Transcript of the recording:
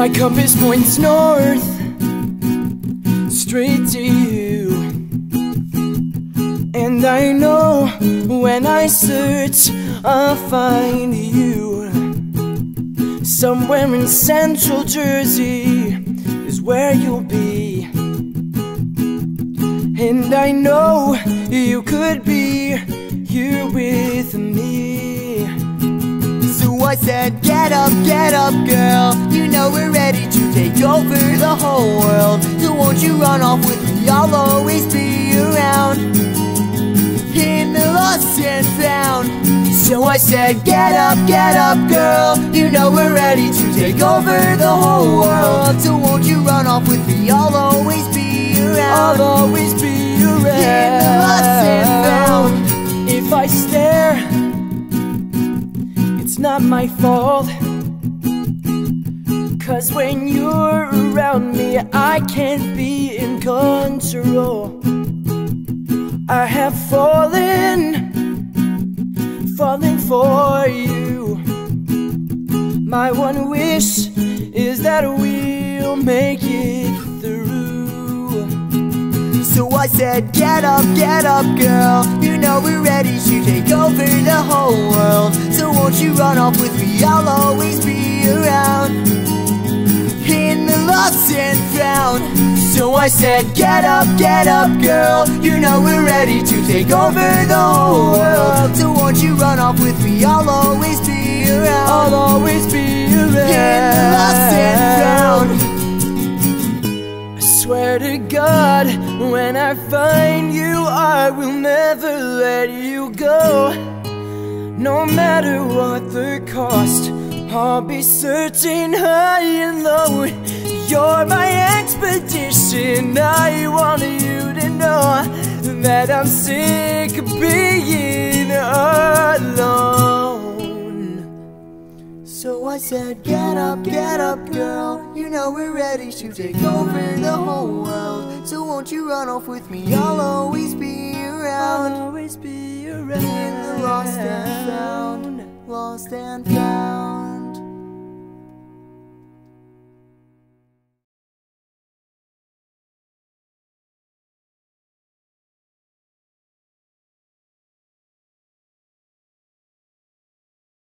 My compass points north, straight to you. And I know when I search, I'll find you. Somewhere in central Jersey is where you'll be. And I know you could be here with me. I said, get up, get up, girl. You know we're ready to take over the whole world. So won't you run off with me? I'll always be around. In the lost and found. So I said, get up, get up, girl. You know we're ready to take over the whole world. So won't you run off with me? I'll always be around. I'll always be around. In the lost and found. If I stare, it's not my fault. Cause when you're around me, I can't be in control. I have fallen, fallen for you. My one wish is that we'll make it through. So I said, get up, get up, girl. You know we're ready to take over the whole world. So won't you run off with me? I'll always be around. In the lost and found. So I said, get up, get up, girl. You know we're ready to take over the whole world. So won't you run off with me? I'll always be around. I'll always be around. In the lost and found. I swear to God, when I find you, I will never let you go. No matter what the cost, I'll be searching high and low. You're my expedition. I want you to know that I'm sick of being alone. So I said, get up, get up, girl. You know we're ready to take over the whole world. So won't you run off with me? I'll always be around. Always be around. Lost and found, lost and found.